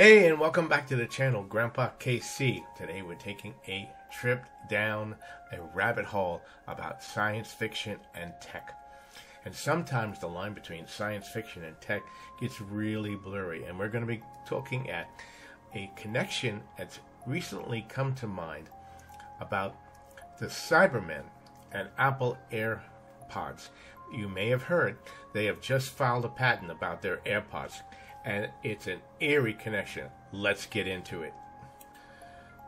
Hey, and welcome back to the channel, Grandpa KC. Today we're taking a trip down a rabbit hole about science fiction and tech. And sometimes the line between science fiction and tech gets really blurry, and we're going to be talking at a connection that's recently come to mind about the Cybermen and Apple AirPods. You may have heard they have just filed a patent about their AirPods and it's an eerie connection. Let's get into it.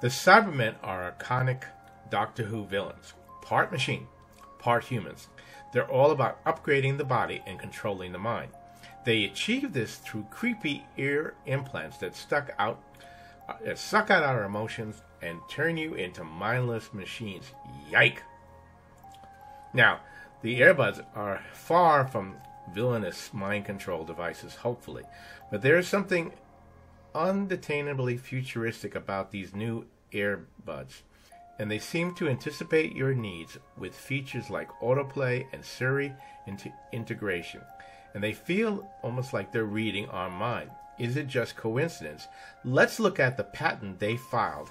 The Cybermen are iconic Doctor Who villains, part machine, part humans. They're all about upgrading the body and controlling the mind. They achieve this through creepy ear implants that stuck out, uh, suck out our emotions and turn you into mindless machines. Yike! Now, the earbuds are far from villainous mind control devices, hopefully. But there is something undetainably futuristic about these new earbuds, and they seem to anticipate your needs with features like autoplay and Siri into integration. And they feel almost like they're reading our mind. Is it just coincidence? Let's look at the patent they filed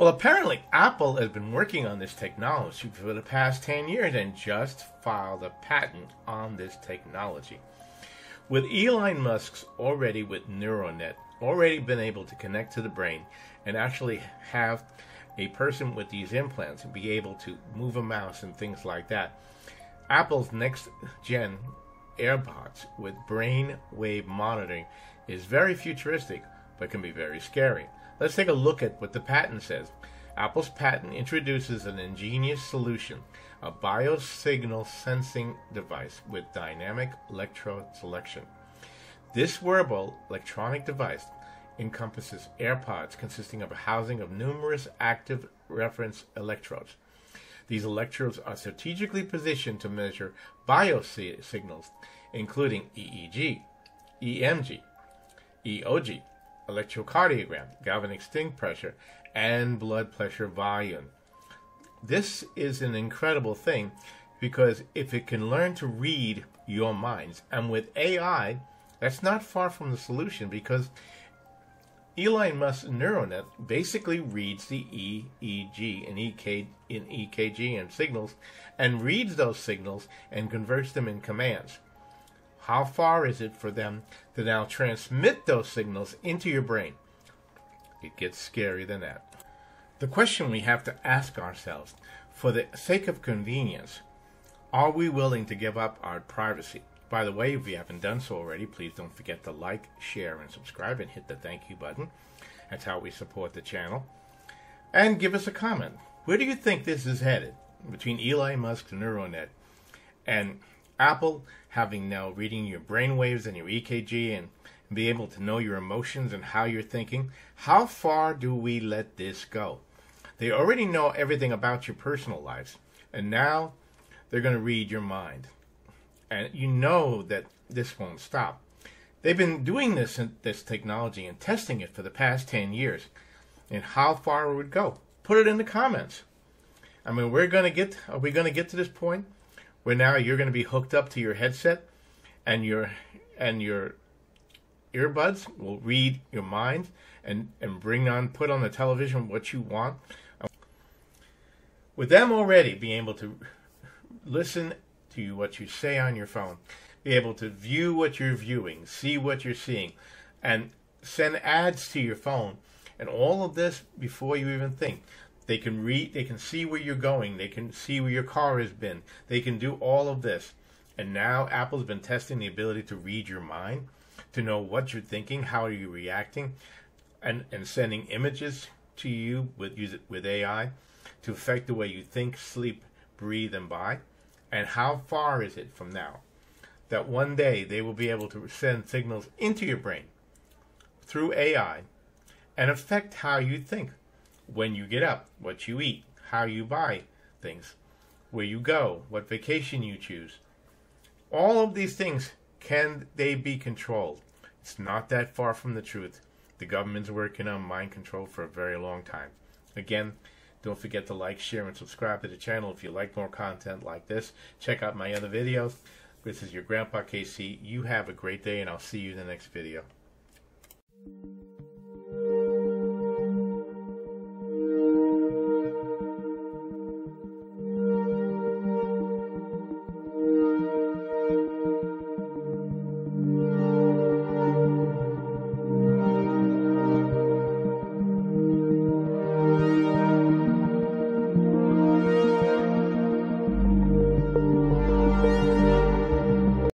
well, apparently, Apple has been working on this technology for the past 10 years and just filed a patent on this technology. With Elon Musk's already with NeuroNet, already been able to connect to the brain and actually have a person with these implants be able to move a mouse and things like that. Apple's next gen AirPods with brain wave monitoring is very futuristic but can be very scary. Let's take a look at what the patent says. Apple's patent introduces an ingenious solution, a biosignal sensing device with dynamic electrode selection. This wearable electronic device encompasses AirPods consisting of a housing of numerous active reference electrodes. These electrodes are strategically positioned to measure biosignals, including EEG, EMG, EOG, electrocardiogram, galvanic skin pressure, and blood pressure volume. This is an incredible thing because if it can learn to read your minds, and with AI, that's not far from the solution because Elon Musk's NeuroNet basically reads the EEG and EK, in EKG and signals and reads those signals and converts them in commands. How far is it for them to now transmit those signals into your brain? It gets scarier than that. The question we have to ask ourselves, for the sake of convenience, are we willing to give up our privacy? By the way, if you haven't done so already, please don't forget to like, share, and subscribe and hit the thank you button. That's how we support the channel. And give us a comment. Where do you think this is headed between Elon Musk's NeuroNet and Apple having now reading your brain waves and your EKG and be able to know your emotions and how you're thinking. How far do we let this go? They already know everything about your personal lives, and now they're going to read your mind. And you know that this won't stop. They've been doing this this technology and testing it for the past 10 years. And how far would it go? Put it in the comments. I mean, we're going to get are we going to get to this point where now you're going to be hooked up to your headset and your and your earbuds will read your mind and and bring on put on the television what you want. With them already being able to listen to what you say on your phone be able to view what you're viewing see what you're seeing and send ads to your phone and all of this before you even think they can read, they can see where you're going, they can see where your car has been, they can do all of this. And now Apple's been testing the ability to read your mind, to know what you're thinking, how are you reacting, and, and sending images to you with use it with AI to affect the way you think, sleep, breathe, and buy. And how far is it from now that one day they will be able to send signals into your brain through AI and affect how you think? When you get up, what you eat, how you buy things, where you go, what vacation you choose. All of these things, can they be controlled? It's not that far from the truth. The government's working on mind control for a very long time. Again, don't forget to like, share, and subscribe to the channel if you like more content like this. Check out my other videos. This is your Grandpa KC. You have a great day, and I'll see you in the next video.